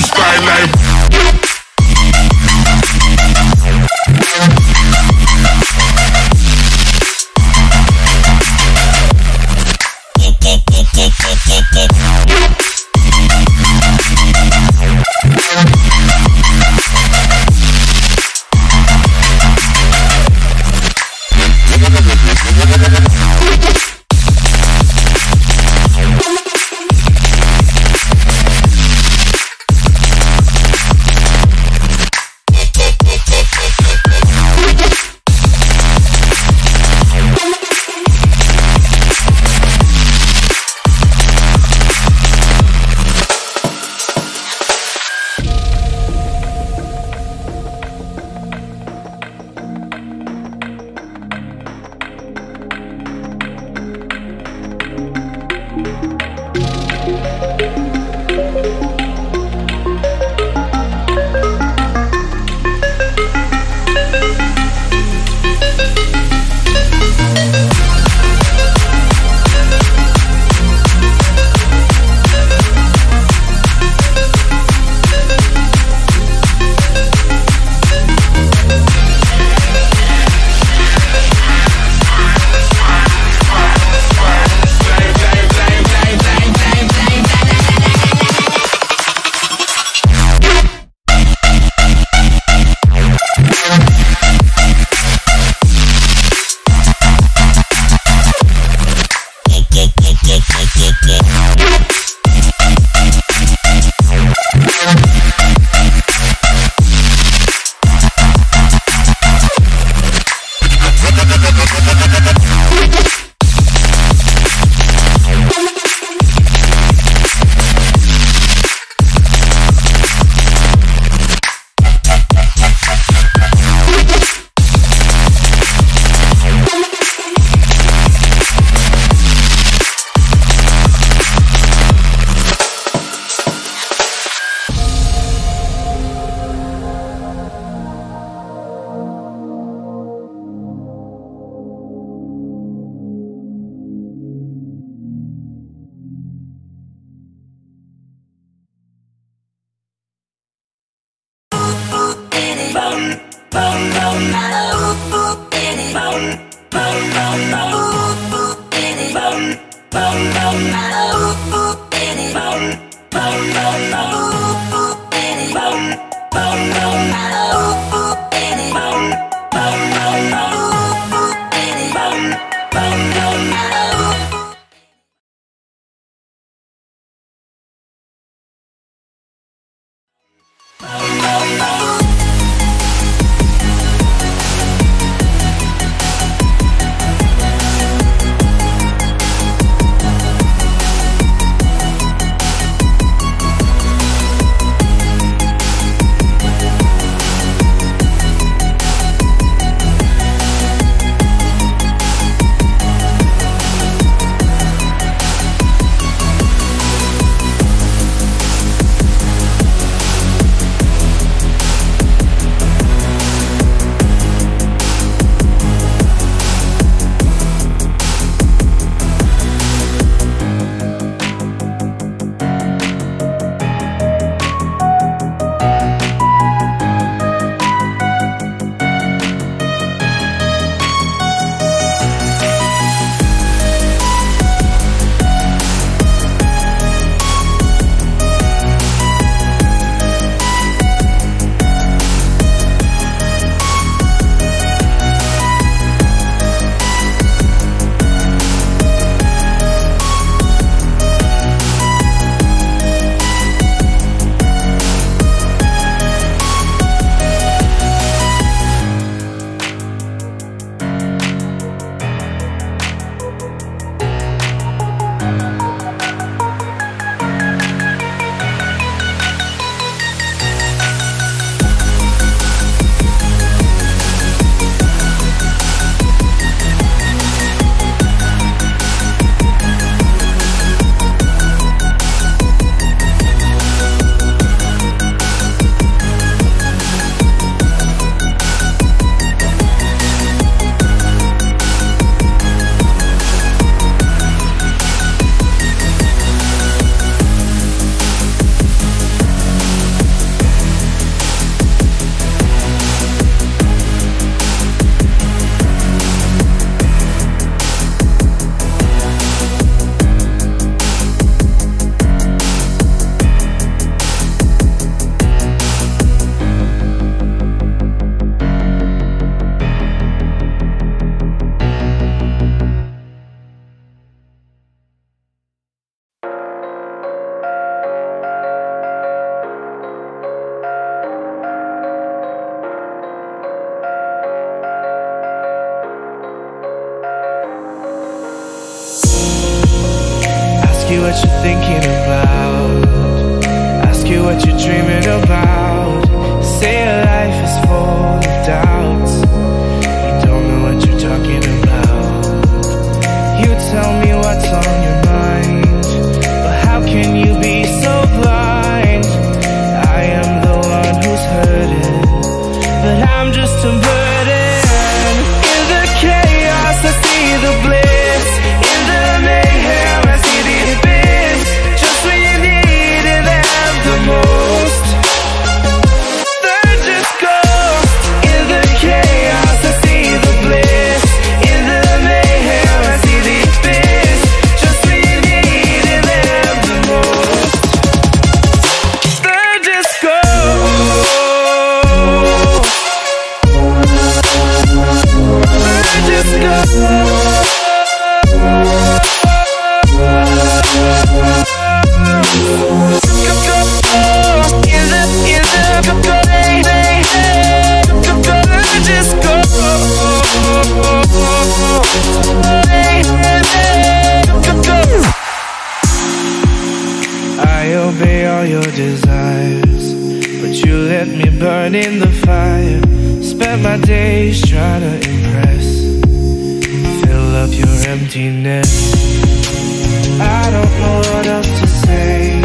Style life. Oh, oh, oh. You're thinking about. Ask you what you're dreaming about. Say your life is full of doubts. You don't know what you're talking about. You tell me what's on your mind. But how can you be so blind? I am the one who's hurting. But I'm just a burden. Let me burn in the fire. Spend my days trying to impress, fill up your emptiness. I don't know what else to say.